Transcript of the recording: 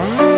Bye.